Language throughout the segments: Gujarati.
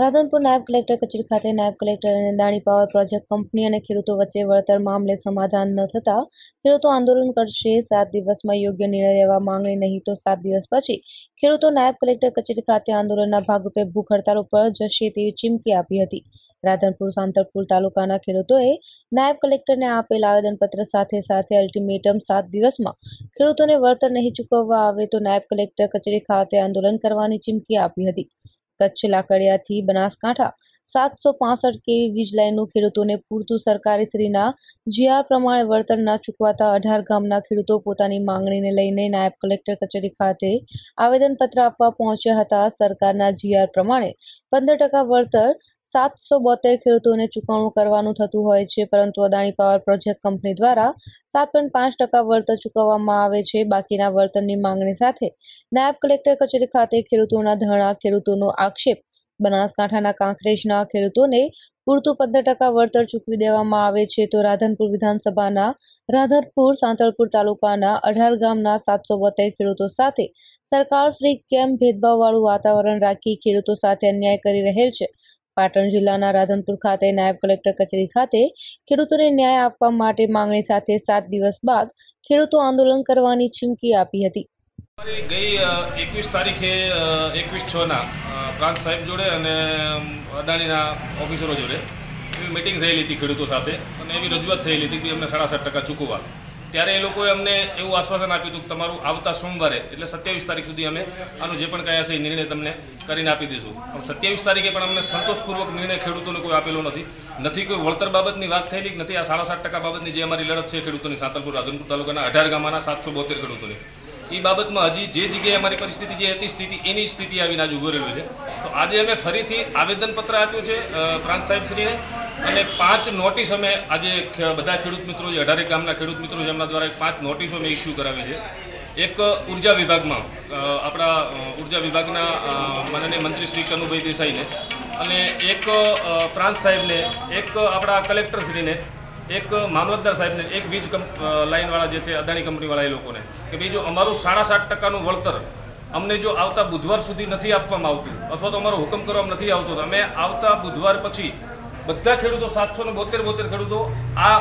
રાધનપુર નાયબ કલેક્ટર કચેરી ખાતે નાયબ કલેક્ટર અને દાણી પાવર પ્રોજેક્ટ કંપની અને ખેડૂતો વચ્ચે વળતર મામલે સમાધાન ન થતા ખેડૂતો આંદોલન કરશે. સાત દિવસમાં યોગ્ય નિર્ણય લેવા માંગણી નહીં તો સાત દિવસ પછી ખેડૂતો નાયબ કલેક્ટર કચેરી ખાતે આંદોલનના ભાગરૂપે ભૂખ હડતાલ ઉપર જશે તેવી ચીમકી આપી હતી. રાધનપુર સાંતરપુર તાલુકાના ખેડૂતોએ નાયબ કલેક્ટરને આપેલ આવેદનપત્ર સાથે સાથે અલ્ટિમેટમ સાત દિવસમાં ખેડૂતોને વળતર નહીં ચૂકવવા આવે તો નાયબ કલેક્ટર કચેરી ખાતે આંદોલન કરવાની ચીમકી આપી હતી. કચ્છ લાકડિયાથી બનાસકાંઠા સાતસો પાસઠ કેવી વીજ લાઇનનું ખેડૂતોને પૂરતું સરકારી શ્રીના જીઆર પ્રમાણે વળતર ન ચૂકવાતા અઢાર ગામના ખેડૂતો પોતાની માંગણીને લઈને નાયબ કલેક્ટર કચેરી ખાતે આવેદનપત્ર આપવા પહોંચ્યા હતા. સરકારના જીઆર પ્રમાણે પંદર ટકા વળતર સાતસો બોતેર ખેડૂતોને ચૂકવણું કરવાનું થતું હોય છે, પરંતુ અદાણી પાવર પ્રોજેક્ટ કંપની દ્વારા સાત પોઈન્ટ પાંચ ટકા વળતર ચૂકવવામાં આવે છે. બાકીના વળતરની માંગણી સાથે નાયબ કલેક્ટર કચેરી ખાતે ખેડૂતોના ધરણા, ખેડૂતોનો આક્ષેપ, બનાસકાંઠાના કાંકરેજના ખેડૂતોને પૂરતું પંદર ટકા વળતર ચૂકવી દેવામાં આવે છે તો રાધનપુર વિધાનસભાના રાધનપુર, સાંતલપુર તાલુકાના અઢાર ગામના સાતસો બોતેર ખેડૂતો સાથે સરકાર શ્રી કેમ ભેદભાવવાળું વાતાવરણ રાખી ખેડૂતો સાથે અન્યાય કરી રહેલ છે? પાટણ જિલ્લાના રાધનપુર ખાતે નાયબ કલેક્ટર કચેરી ખાતે ખેડૂતોને ન્યાય આપવા માટે માંગણી સાથે સાત દિવસ બાદ ખેડૂતો આંદોલન કરવાની ચીમકી આપી હતી. ગઈ એકવીસ તારીખે એકવીસ છના પ્રાંત સાહેબ જોડે અને અદાણીના ઓફિસરો જોડે એવી મિટિંગ થયેલી હતી ખેડૂતો સાથે અને એવી રજૂઆત થયેલી હતી કે અમને સાડા સાત ટકા ચૂકવવા. ત્યારે એ લોકોએ અમને એવું આશ્વાસન આપ્યું હતું કે તમારું આવતા સોમવારે, એટલે સત્યાવીસ તારીખ સુધી અમે આનો જે પણ કયા છે એ નિર્ણય તમને કરીને આપી દઈશું. પણ સત્યાવીસ તારીખે પણ અમને સંતોષપૂર્વક નિર્ણય ખેડૂતોને કોઈ આપેલો નથી. નથી કોઈ વળતર બાબતની વાત થયેલી નથી? આ સાડા સાત ટકા બાબતની જે અમારી લડત છે ખેડૂતોની, સાંતલપુર રાધનપુર તાલુકાના અઢાર ગામના સાતસો બોતેર ખેડૂતોની. એ બાબતમાં હજી જે જગ્યાએ અમારી પરિસ્થિતિ જે હતી, સ્થિતિ એની સ્થિતિ આવીને આજે ઊભો રહેલું છે. તો આજે અમે ફરીથી આવેદનપત્ર આપ્યું છે પ્રાંત સાહેબશ્રીને. અને પાંચ નોટિસ અમે આજે બધા ખેડૂત મિત્રો, જે અઢારે ગામના ખેડૂત મિત્રો જેમના દ્વારા દ્વારા પાંચ નોટિસો અમે ઇસ્યુ કરાવી છે. એક ઊર્જા વિભાગમાં આપણા ઊર્જા વિભાગના માનનીય મંત્રી શ્રી કનુભાઈ દેસાઈને અને એક પ્રાંત સાહેબને, એક આપણા કલેક્ટરશ્રીને, એક મામલતદાર સાહેબને, એક વીજ લાઇનવાળા જે છે, અદાણી કંપનીવાળા એ લોકોને કે ભાઈ જો અમારું સાડા સાત ટકાનું વળતર અમને જો આવતા બુધવાર સુધી નથી આપવામાં આવતું અથવા તો અમારો હુકમ કરવામાં નથી આવતો અમે આવતા બુધવાર પછી બધા ખેડૂતો સાતસો ને બોતેર બોતેર ખેડૂતો આ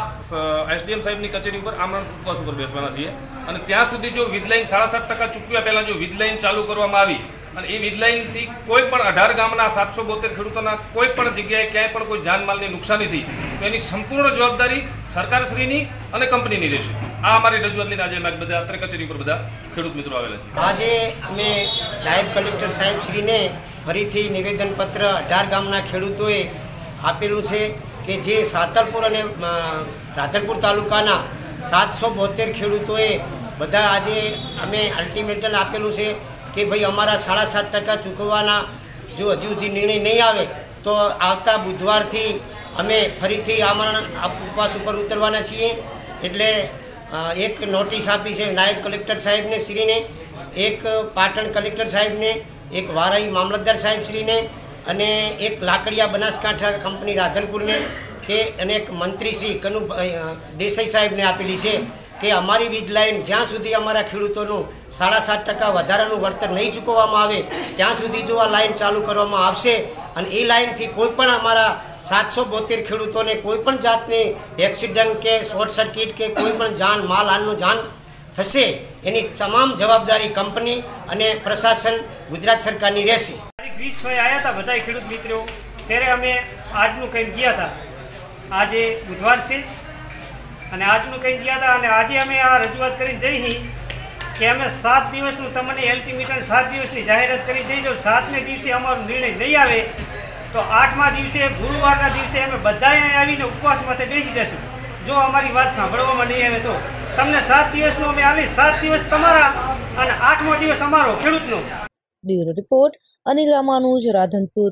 એસડીએમ સાહેબની કચેરી ઉપર આમરણ ઉપવાસ ઉપર બેસવાના છીએ. અને ત્યાં સુધી જો વીજ લાઇન સાડા સાત ટકા ચૂકવ્યા પહેલાં જો વીજ ચાલુ કરવામાં આવી, અને એ વીજ લાઇનથી કોઈ પણ અઢાર ગામના સાતસો બોતેર ખેડૂતોના કોઈ પણ જગ્યાએ ક્યાંય પણ કોઈ જાનમાલની નુકસાની થઈ, તો એની સંપૂર્ણ જવાબદારી સરકારશ્રીની અને કંપનીની રહેશે. આ અમારી રજૂઆત આજે અમે બધા અત્રે કચેરી ઉપર બધા ખેડૂત મિત્રો આવેલા છે આજે અમે નાયબ કલેક્ટર સાહેબશ્રીને ફરીથી નિવેદનપત્ર અઢાર ગામના ખેડૂતોએ આપેલું છે કે જે સાતલપુર અને રાધનપુર તાલુકાના સાતસો બોતેર ખેડૂતોએ બધા આજે અમે અલ્ટિમેટમ આપેલું છે કે ભાઈ અમારા સાડા સાત ટકા ચૂકવવાના જો હજુ સુધી નિર્ણય નહીં આવે, તો આવતા બુધવારથી અમે ફરીથી આમરણ ઉપવાસ ઉપર ઉતરવાના છીએ. એટલે એક નોટિસ આપી છે નાયબ કલેક્ટર સાહેબને, શ્રીને, એક પાટણ કલેક્ટર સાહેબને, એક વારાઈ મામલતદાર સાહેબ શ્રીને અને એક લાકડિયા બનાસકાંઠા કંપની રાધનપુરને કે અને એક મંત્રી શ્રી કનુ દેસાઈ સાહેબને આપેલી છે કે અમારી વીજ લાઇન જ્યાં સુધી અમારા ખેડૂતોનું સાડા સાત ટકા વધારાનું વળતર નહીં ચૂકવવામાં આવે, ત્યાં સુધી જો આ લાઇન ચાલુ કરવામાં આવશે અને એ લાઇનથી કોઈ પણ અમારા સાતસો બોતેર ખેડૂતોને કોઈ પણ જાતની એક્સિડન્ટ કે શોર્ટ સર્કિટ કે કોઈ પણ જાન, માલ, હાલનું જાન થશે, એની તમામ જવાબદારી કંપની અને પ્રશાસન ગુજરાત સરકારની રહેશે. વીસ છ આવ્યા હતા બધા ખેડૂત મિત્રો. ત્યારે અમે આજનું કંઈક ગયા હતા આજે બુધવાર છે. અને આજનું કંઈક ગયા હતા અને આજે અમે આ રજૂઆત કરીને જઈ કે અમે સાત દિવસનું તમને એલ્ટિમેટમ સાત દિવસની જાહેરાત કરી જઈ જાઓ. સાતમે દિવસે અમારો નિર્ણય નહીં આવે તો આઠમા દિવસે, ગુરુવારના દિવસે અમે બધા આવીને ઉપવાસ માટે બેસી જશું. જો અમારી વાત સાંભળવામાં નહીં આવે તો. તમને સાત દિવસનો અમે આવી સાત દિવસ તમારા અને આઠમો દિવસ અમારો ખેડૂતનો. Bureau report Anil Ramanuj Radhanpur.